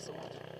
so much.